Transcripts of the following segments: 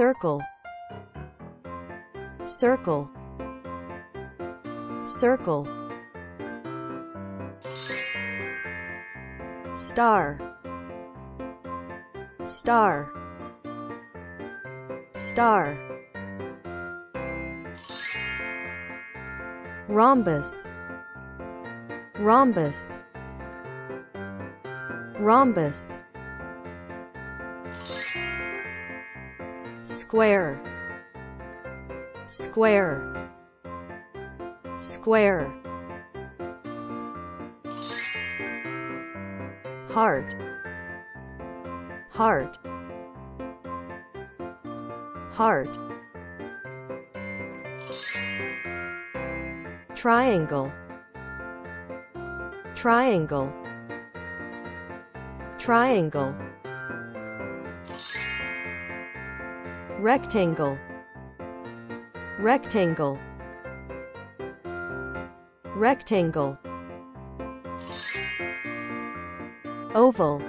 circle. Circle. Circle. Star. Star. Star. Rhombus. Rhombus. Rhombus square. Square. Square. Heart. Heart. Heart. Triangle. Triangle. Triangle rectangle. Rectangle. Rectangle. Oval.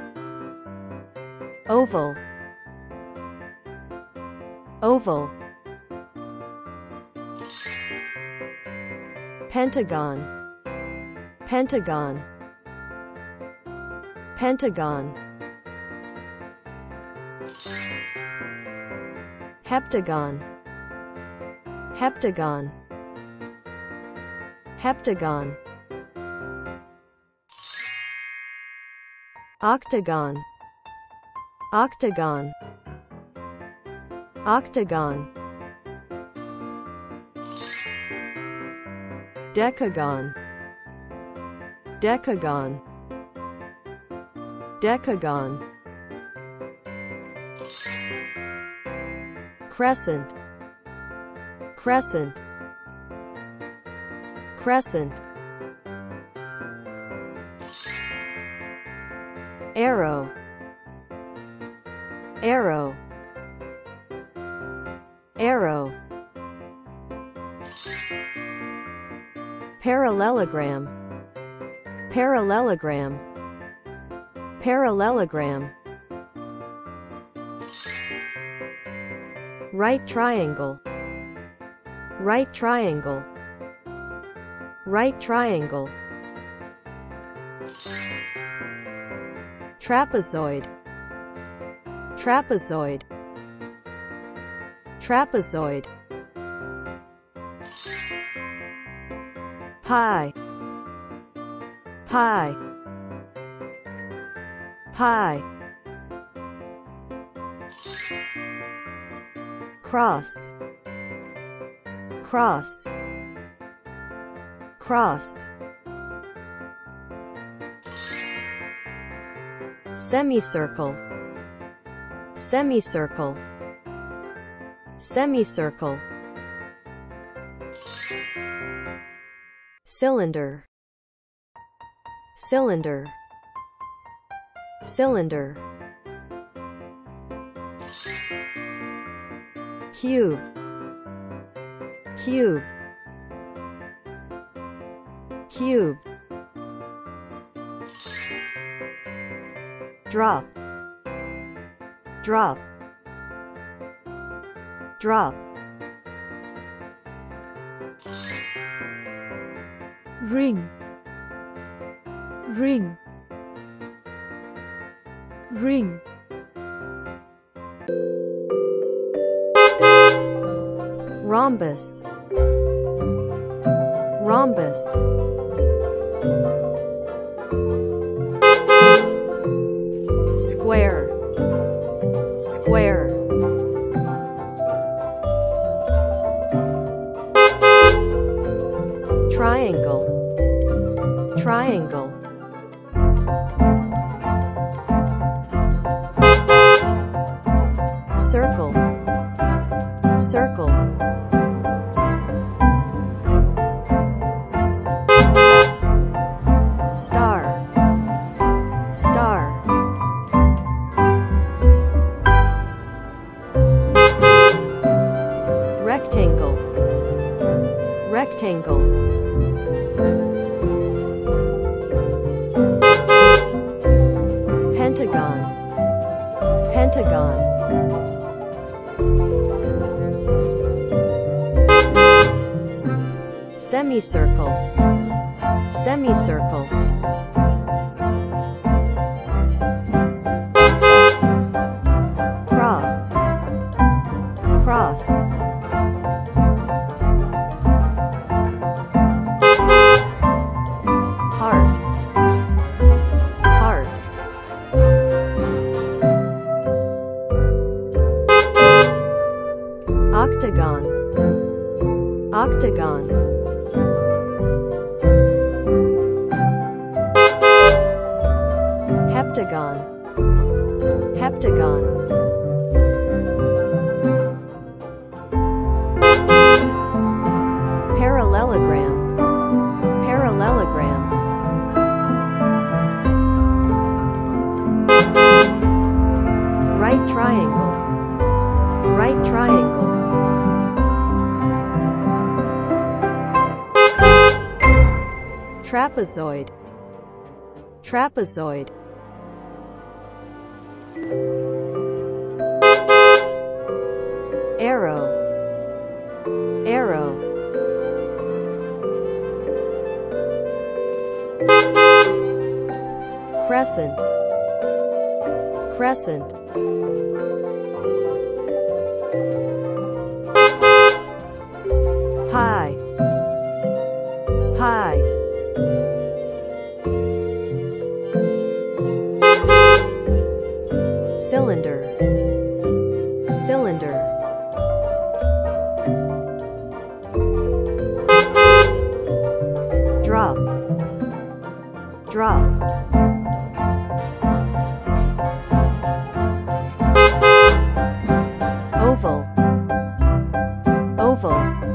Oval. Oval. Pentagon. Pentagon. Pentagon heptagon. Heptagon. Heptagon. Octagon. Octagon. Octagon. Decagon. Decagon. Decagon crescent. Crescent. Crescent. Arrow. Arrow. Arrow. Parallelogram. Parallelogram. Parallelogram right triangle. Right triangle. Right triangle. Trapezoid. Trapezoid. Trapezoid. Pie. Pie. Pie cross. Cross. Cross. Semicircle. Semicircle. Semicircle. Cylinder. Cylinder. Cylinder cube. Cube. Cube. Drop. Drop. Drop. Ring. Ring. Ring rhombus. Rhombus. Square. Square. Triangle. Triangle. Circle. Circle rectangle pentagon pentagon Semicircle. Semicircle. Heptagon. Heptagon. Parallelogram. Parallelogram. Right triangle. Right triangle. Trapezoid. Trapezoid. Arrow. Arrow. Crescent. Crescent. Oval. Oval.